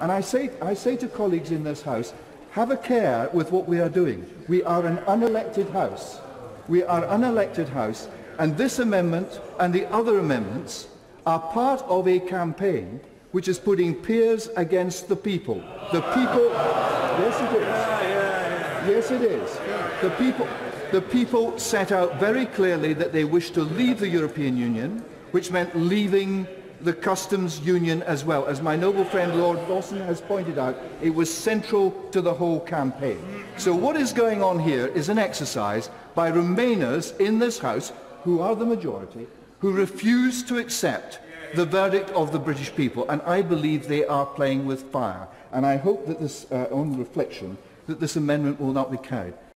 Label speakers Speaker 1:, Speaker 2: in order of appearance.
Speaker 1: And I say, I say to colleagues in this House, have a care with what we are doing. We are an unelected House. We are an unelected House, and this amendment and the other amendments are part of a campaign which is putting peers against the people. The people... Yes, it is. Yes, it is. The people, the people set out very clearly that they wish to leave the European Union, which meant leaving the customs union as well. As my noble friend Lord Lawson has pointed out, it was central to the whole campaign. So what is going on here is an exercise by Remainers in this House, who are the majority, who refuse to accept the verdict of the British people. And I believe they are playing with fire. And I hope that this, uh, on reflection, that this amendment will not be carried.